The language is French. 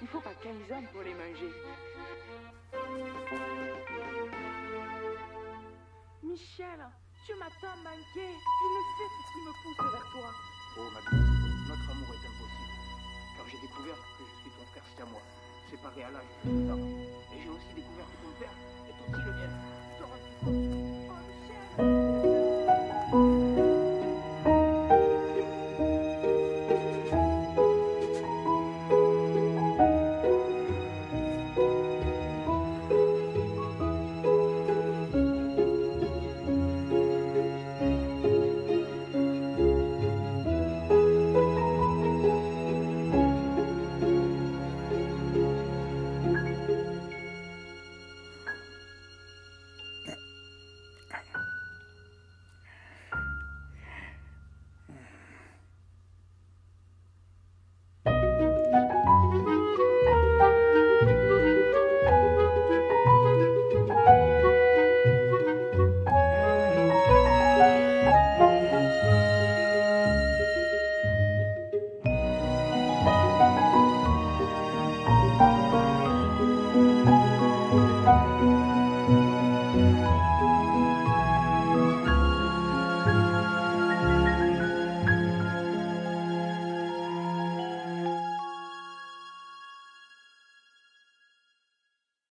Il faut pas 15 ans pour les manger. Michel, tu m'as tant manqué. Je ne sais ce qui me pousse vers toi. Oh, Magnus, notre amour est impossible. Car j'ai découvert que je suis ton frère si à moi, séparé à l'âge de deux ans. Et j'ai aussi découvert que ton père est aussi le mien. Te rends compte Oh,